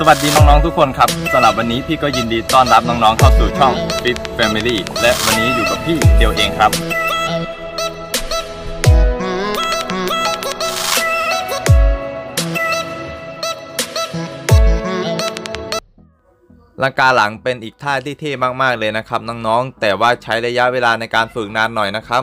สวัสดีน้องๆทุกคนครับสำหรับวันนี้พี่ก็ยินดีต้อนรับน้องๆเข้าสู่ช่อง Fit Family และวันนี้อยู่กับพี่เดียวเองครับ ลังกาหลังเป็นอีกท่าที่เท่มากๆเลยนะครับน้องๆแต่ว่าใช้ระยะเวลาในการฝึกนานหน่อยนะครับ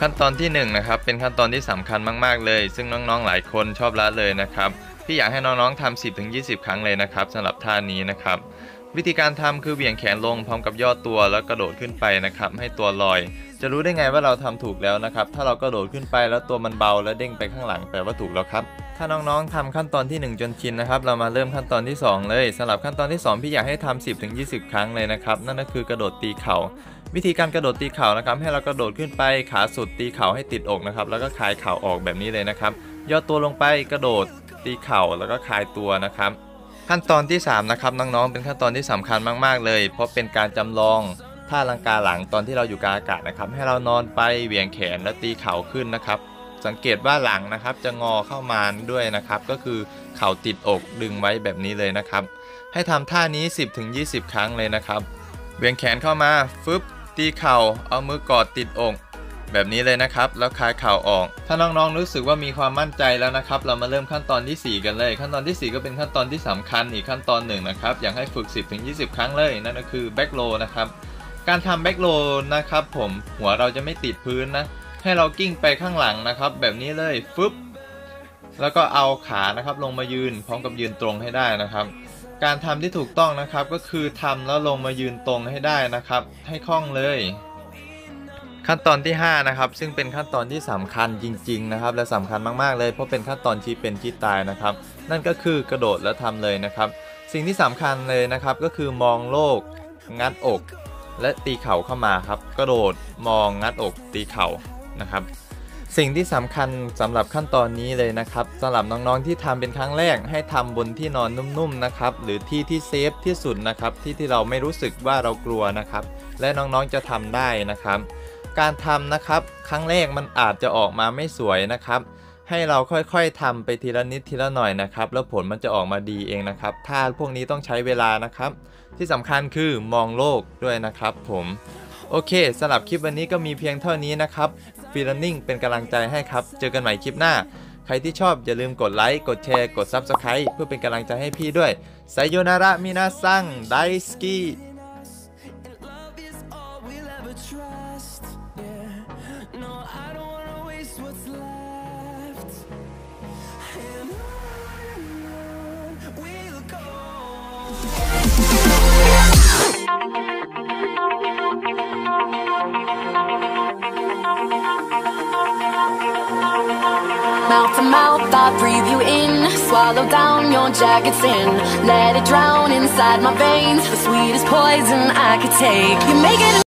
ขั้นตอนที่1นงนะครับเป็นขั้นตอนที่สำคัญมากๆเลย ซึ่งน้องๆหลายคนชอบละเลยนะครับพี่อยากให้น้องๆทำ10-20ถึง20 ครั้งเลยนะครับสำหรับท่านี้นะครับวิธีการทำคือเหวี่ยงแขนลงพร้อมกับย่อตัวแล้วกระโดดขึ้นไปนะครับให้ตัวลอย จะรู้ได้ไงว่าเราทำถูกแล้วนะครับถ้าเรากระโดดขึ้นไปแล้วตัวมันเบาแล้วเด้งไปข้างหลังแปลว่าถูกแล้วครับถ้าน้องๆทำขั้นตอนที่ 1 จนชินนะครับเรามาเริ่มขั้นตอนที่ 2 เลยสำหรับขั้นตอนที่ 2 พี่อยากให้ทำ10ถึง20 ครั้งเลยนะครับนั่นก็คือกระโดดตีเข่า วิธีการกระโดดตีเข่านะครับ ให้เรากระโดดขึ้นไปขาสุดตีเข่าให้ติดอกนะครับ แล้วก็คลายเข่าออกแบบนี้เลยนะครับ ย่อตัวลงไปกระโดดตีเข่าแล้วก็คลายตัวนะครับ ขั้นตอนที่ 3 นะครับน้องๆเป็นขั้นตอนที่สำคัญมากๆเลย เพราะเป็นการจำลองท่าลังกาหลังตอนที่เราอยู่กลางอากาศนะครับ ให้เรานอนไปเหวี่ยงแขนและตีเข่าขึ้นนะครับ สังเกตว่าหลังนะครับ จะงอเข้ามาด้วยนะครับ ก็คือเข่าติดอกดึงไว้แบบนี้เลยนะครับ ให้ทำท่านี้ 10-20 ครั้งเลยนะครับเหวี่ยงแขนเข้ามาฟึบ ตีเข่าเอามือกอดติดอกแบบนี้เลยนะครับ แล้วคลายเข่าออก ถ้าน้องๆรู้สึกว่ามีความมั่นใจแล้วนะครับ เรามาเริ่มขั้นตอนที่ 4 กันเลย ขั้นตอนที่ 4 ก็เป็นขั้นตอนที่สำคัญอีกขั้นตอนหนึ่งนะครับ อยากให้ฝึก 10-20 ครั้งเลย นั่นก็คือ back roll นะครับ การทำ back roll นะครับผมหัวเราจะไม่ติดพื้นนะ ให้เรากลิ้งไปข้างหลังนะครับ แบบนี้เลยฟึบแล้วก็เอาขานะครับลงมายืนพร้อมกับยืนตรงให้ได้นะครับ การทำที่ถูกต้องนะครับก็คือทำแล้วลงมายืนตรงให้ได้นะครับ ให้คล่องเลย ขั้นตอนที่ 5 นะครับ ซึ่งเป็นขั้นตอนที่สำคัญจริง ๆ นะครับ และสำคัญมากๆเลยเพราะเป็นขั้นตอนชี้เป็นชี้ตายนะครับ นั่นก็คือกระโดดแล้วทำเลยนะครับ สิ่งที่สำคัญเลยนะครับก็คือมองโลก งัดอก และตีเข่าเข้ามาครับ กระโดดมองงัดอกตีเข่านะครับ สิ่งที่สำคัญสำหรับขั้นตอนนี้เลยนะครับสำหรับน้องๆที่ทำเป็นครั้งแรก ให้ทำบนที่นอนนุ่มๆนะครับหรือที่ที่เซฟที่สุดนะครับที่ที่เราไม่รู้สึกว่าเรากลัวนะครับ และน้องๆจะทำได้นะครับ การทำนะครับ ครั้งแรกมันอาจจะออกมาไม่สวยนะครับ ให้เราค่อยๆทำไปทีละนิดทีละหน่อยนะครับ แล้วผลมันจะออกมาดีเองนะครับ ถ้าพวกนี้ต้องใช้เวลานะครับ ที่สำคัญคือมองโลกด้วยนะครับ ผมโอเคสำหรับคลิปวันนี้ก็มีเพียงเท่านี้นะครับ ฟีลนิ่งเป็นกำลังใจให้ครับ เจอกันใหม่คลิปหน้า ใครที่ชอบอย่าลืมกดไลค์ กดแชร์ กด Subscribe เพื่อเป็นกำลังใจให้พี่ด้วยไซโยนาระมินาซังไดสกี Yeah. I breathe you in. Swallow down your jagged sin. Let it drown inside my veins. The sweetest poison I could take. You make it.